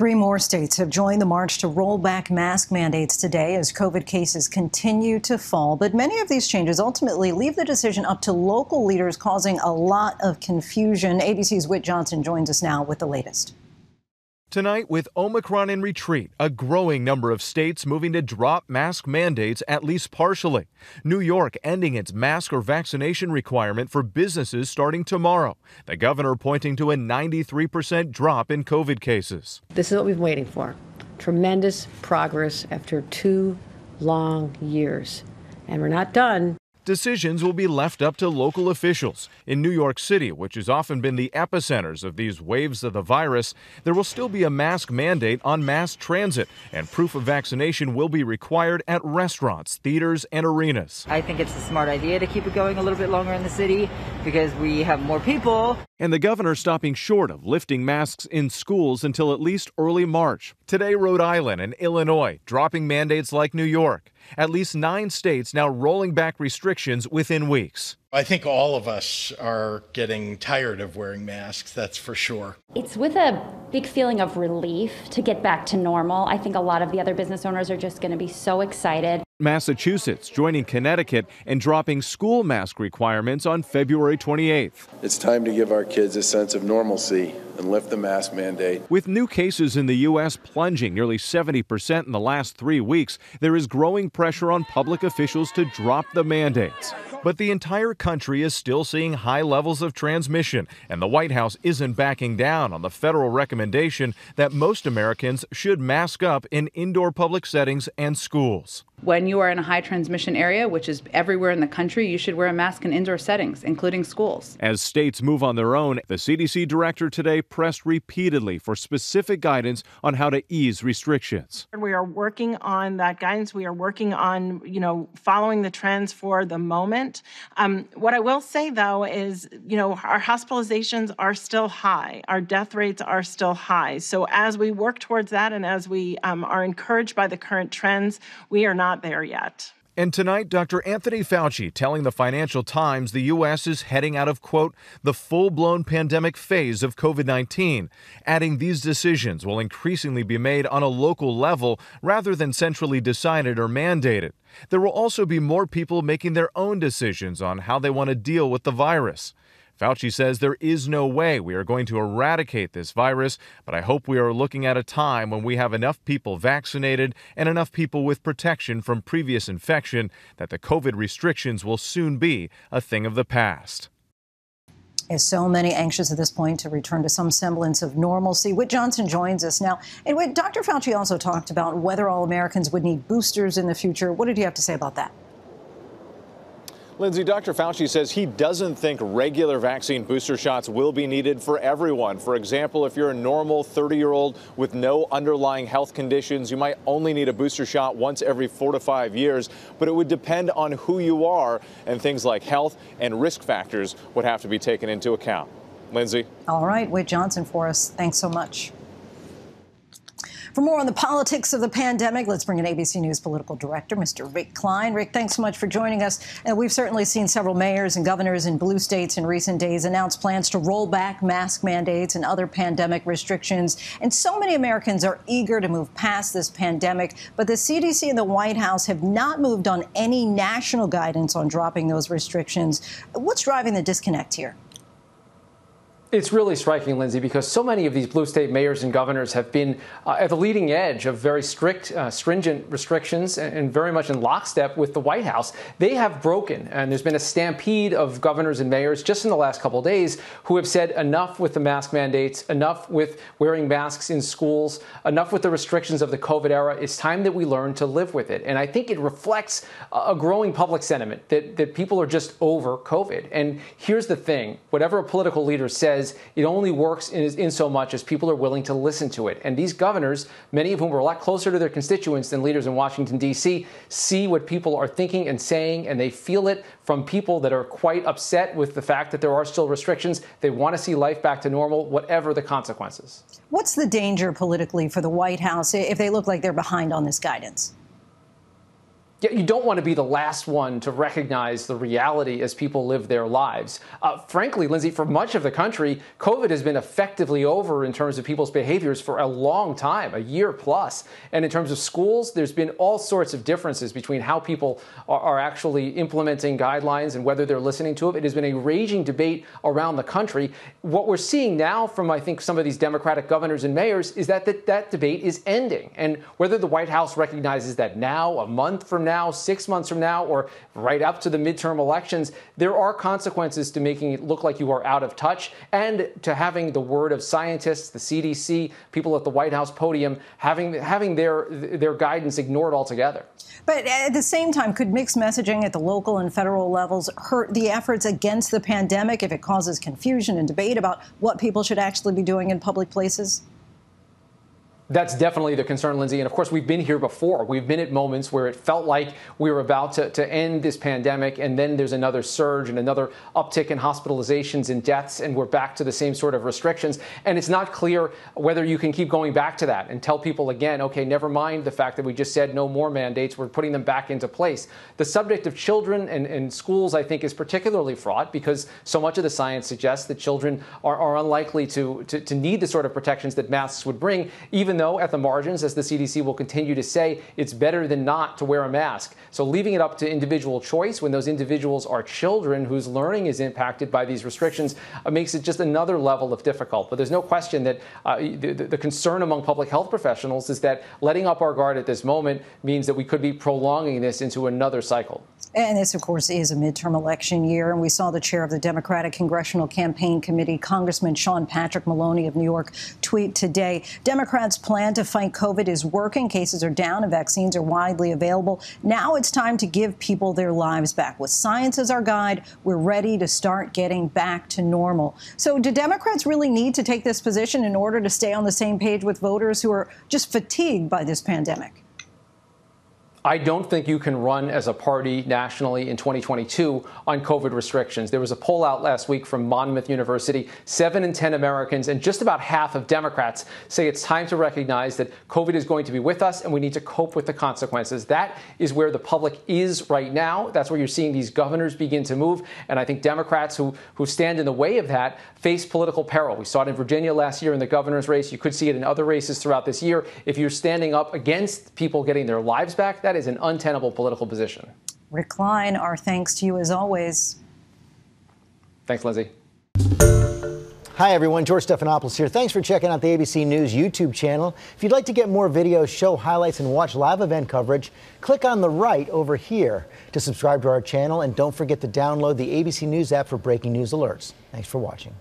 Three more states have joined the march to roll back mask mandates today as COVID cases continue to fall. But many of these changes ultimately leave the decision up to local leaders, causing a lot of confusion. ABC's Whit Johnson joins us now with the latest. Tonight, with Omicron in retreat, a growing number of states moving to drop mask mandates at least partially. New York ending its mask or vaccination requirement for businesses starting tomorrow. The governor pointing to a 93% drop in COVID cases. This is what we've been waiting for tremendous progress after two long years. And we're not done. Decisions will be left up to local officials. In New York City, which has often been the epicenters of these waves of the virus, there will still be a mask mandate on mass transit, and proof of vaccination will be required at restaurants, theaters, and arenas. I think it's a smart idea to keep it going a little bit longer in the city because we have more people. And the governor stopping short of lifting masks in schools until at least early March. Today, Rhode Island and Illinois dropping mandates like New York at least nine states now rolling back restrictions within weeks. I think all of us are getting tired of wearing masks, that's for sure. It's with a big feeling of relief to get back to normal. I think a lot of the other business owners are just going to be so excited. Massachusetts joining Connecticut and dropping school mask requirements on February 28th. It's time to give our kids a sense of normalcy and lift the mask mandate. With new cases in the U.S. plunging nearly 70% in the last three weeks, there is growing pressure on public officials to drop the mandates. But the entire country is still seeing high levels of transmission, and the White House isn't backing down on the federal recommendation that most Americans should mask up in indoor public settings and schools. When you are in a high transmission area, which is everywhere in the country, you should wear a mask in indoor settings, including schools. As states move on their own, the CDC director today pressed repeatedly for specific guidance on how to ease restrictions. We are working on that guidance. We are working on, you know, following the trends for the moment. Um, what I will say, though, is, you know, our hospitalizations are still high. Our death rates are still high. So as we work towards that and as we um, are encouraged by the current trends, we are not not there yet. And tonight, Dr. Anthony Fauci telling the Financial Times the U.S. is heading out of, quote, the full blown pandemic phase of COVID 19, adding these decisions will increasingly be made on a local level rather than centrally decided or mandated. There will also be more people making their own decisions on how they want to deal with the virus. Fauci says there is no way we are going to eradicate this virus, but I hope we are looking at a time when we have enough people vaccinated and enough people with protection from previous infection that the COVID restrictions will soon be a thing of the past. Is so many anxious at this point to return to some semblance of normalcy. Whit Johnson joins us now. And Dr. Fauci also talked about whether all Americans would need boosters in the future. What did he have to say about that? Linsey, Dr. Fauci says he doesn't think regular vaccine booster shots will be needed for everyone. For example, if you're a normal 30 year old with no underlying health conditions, you might only need a booster shot once every four to five years, but it would depend on who you are, and things like health and risk factors would have to be taken into account. Linsey? All right, Whit Johnson for us. Thanks so much. For more on the politics of the pandemic, let's bring in ABC News political director, Mr. Rick Klein. Rick, thanks so much for joining us. And we've certainly seen several mayors and governors in blue states in recent days announce plans to roll back mask mandates and other pandemic restrictions. And so many Americans are eager to move past this pandemic, but the CDC and the White House have not moved on any national guidance on dropping those restrictions. What's driving the disconnect here? It's really striking, Linsey, because so many of these blue state mayors and governors have been uh, at the leading edge of very strict, uh, stringent restrictions and, and, very much in lockstep with the White House. They have broken, and there's been a stampede of governors and mayors just in the last couple days who have said enough with the mask mandates, enough with wearing masks in schools, enough with the restrictions of the COVID era. It's time that we learn to live with it. And I think it reflects a growing public sentiment that, that people are just over COVID. And here's the thing whatever a political leader says, it only works in, in so much as people are willing to listen to it. And these governors, many of whom are a lot closer to their constituents than leaders in Washington, D.C., see what people are thinking and saying, and they feel it from people that are quite upset with the fact that there are still restrictions. They want to see life back to normal, whatever the consequences. What's the danger politically for the White House if they look like they're behind on this guidance? Yet you don't want to be the last one to recognize the reality as people live their lives. Uh, frankly, Linsey, for much of the country, COVID has been effectively over in terms of people's behaviors for a long time, a year plus. And in terms of schools, there's been all sorts of differences between how people are, are actually implementing guidelines and whether they're listening to it. It has been a raging debate around the country. What we're seeing now from, I think, some of these Democratic governors and mayors is that that, that debate is ending. And whether the White House recognizes that now, a month from now, now, six months from now, or right up to the midterm elections, there are consequences to making it look like you are out of touch and to having the word of scientists, the CDC, people at the White House podium having having their their guidance ignored altogether. But at the same time, could mixed messaging at the local and federal levels hurt the efforts against the pandemic if it causes confusion and debate about what people should actually be doing in public places? That's definitely the concern, Linsey. And of course, we've been here before. We've been at moments where it felt like we were about to, to end this pandemic, and then there's another surge and another uptick in hospitalizations and deaths, and we're back to the same sort of restrictions. And it's not clear whether you can keep going back to that and tell people again, okay, never mind the fact that we just said no more mandates, we're putting them back into place. The subject of children and, and schools, I think, is particularly fraught because so much of the science suggests that children are, are unlikely to, to, to need the sort of protections that masks would bring, even though at the margins, as the CDC will continue to say, it's better than not to wear a mask. So leaving it up to individual choice when those individuals are children whose learning is impacted by these restrictions uh, makes it just another level of difficult. But there's no question that uh, the, the concern among public health professionals is that letting up our guard at this moment means that we could be prolonging this into another cycle. And this, of course, is a midterm election year. And we saw the chair of the Democratic Congressional Campaign Committee, Congressman Sean Patrick Maloney of New York, tweet today Democrats' plan to fight COVID is working. Cases are down and vaccines are widely available. Now it's time to give people their lives back. With science as our guide, we're ready to start getting back to normal. So, do Democrats really need to take this position in order to stay on the same page with voters who are just fatigued by this pandemic? I don't think you can run as a party nationally in 2022 on COVID restrictions. There was a poll out last week from Monmouth University. Seven in 10 Americans and just about half of Democrats say it's time to recognize that COVID is going to be with us and we need to cope with the consequences. That is where the public is right now. That's where you're seeing these governors begin to move. And I think Democrats who, who stand in the way of that face political peril. We saw it in Virginia last year in the governor's race. You could see it in other races throughout this year. If you're standing up against people getting their lives back, that is an untenable political position. Rick Klein, our thanks to you as always. Thanks, Linsey. Hi, everyone. George Stephanopoulos here. Thanks for checking out the ABC News YouTube channel. If you'd like to get more videos, show highlights, and watch live event coverage, click on the right over here to subscribe to our channel. And don't forget to download the ABC News app for breaking news alerts. Thanks for watching.